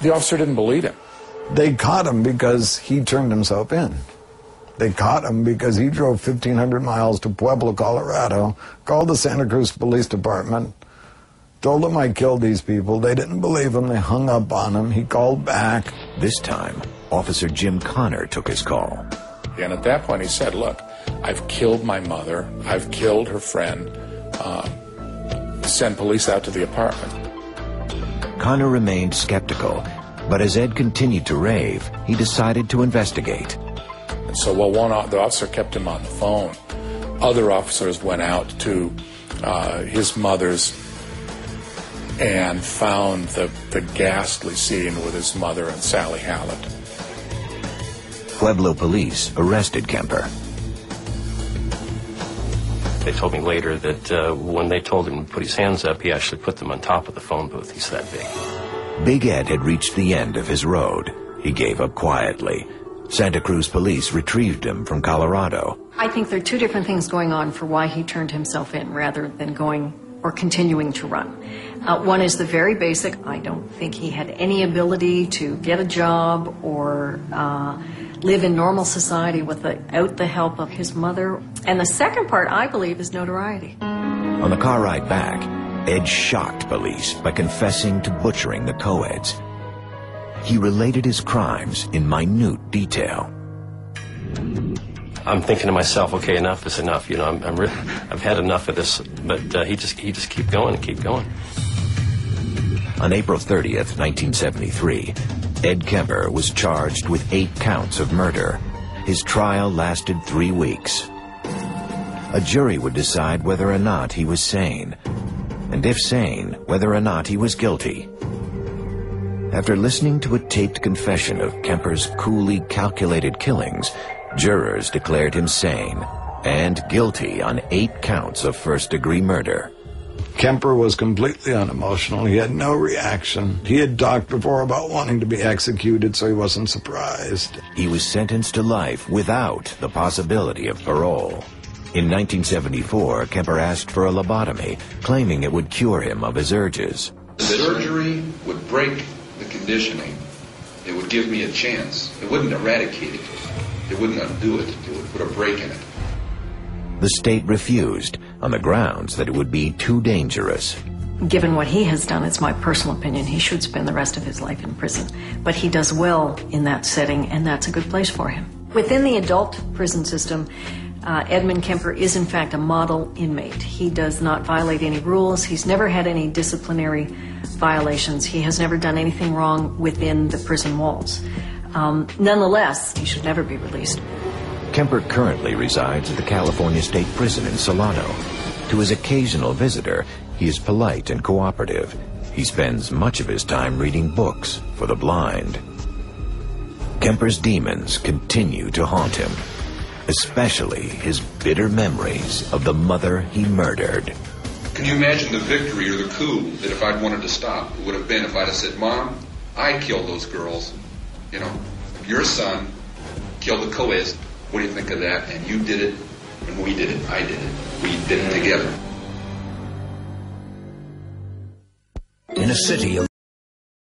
The officer didn't believe him. They caught him because he turned himself in. They caught him because he drove 1,500 miles to Pueblo, Colorado, called the Santa Cruz Police Department, told them I killed these people. They didn't believe him. They hung up on him. He called back. This time, Officer Jim Connor took his call. And at that point, he said, Look, I've killed my mother. I've killed her friend. Uh, send police out to the apartment. Connor remained skeptical, but as Ed continued to rave, he decided to investigate. And so while one the officer kept him on the phone, other officers went out to uh, his mother's and found the, the ghastly scene with his mother and Sally Hallett. Pueblo police arrested Kemper. They told me later that uh, when they told him to put his hands up, he actually put them on top of the phone booth. He's that big. Big Ed had reached the end of his road. He gave up quietly. Santa Cruz police retrieved him from Colorado. I think there are two different things going on for why he turned himself in rather than going or continuing to run. Uh, one is the very basic. I don't think he had any ability to get a job or uh, live in normal society without the help of his mother. And the second part, I believe, is notoriety. On the car ride back, Ed shocked police by confessing to butchering the co-eds. He related his crimes in minute detail. I'm thinking to myself, okay, enough is enough. You know, I'm, I'm re- I've had enough of this. But uh, he just he just keep going and keep going. On April 30th, 1973, Ed Kemper was charged with eight counts of murder. His trial lasted three weeks. A jury would decide whether or not he was sane, and if sane, whether or not he was guilty. After listening to a taped confession of Kemper's coolly calculated killings, jurors declared him sane and guilty on eight counts of first-degree murder. Kemper was completely unemotional. He had no reaction. He had talked before about wanting to be executed, so he wasn't surprised. He was sentenced to life without the possibility of parole. In 1974, Kemper asked for a lobotomy, claiming it would cure him of his urges. The surgery would break the conditioning. It would give me a chance. It wouldn't eradicate it. It wouldn't undo it. It would put a break in it. The state refused on the grounds that it would be too dangerous. Given what he has done, it's my personal opinion, he should spend the rest of his life in prison. But he does well in that setting, and that's a good place for him. Within the adult prison system, uh, Edmund Kemper is in fact a model inmate. He does not violate any rules. He's never had any disciplinary violations. He has never done anything wrong within the prison walls. Um, nonetheless, he should never be released. Kemper currently resides at the California State Prison in Solano. To his occasional visitor, he is polite and cooperative. He spends much of his time reading books for the blind. Kemper's demons continue to haunt him, especially his bitter memories of the mother he murdered. Can you imagine the victory or the coup that if I'd wanted to stop, it would have been if I'd have said, Mom, I killed those girls. You know, your son killed the co-eds. What do you think of that? And you did it, and we did it. I did it. We did it together. In a city of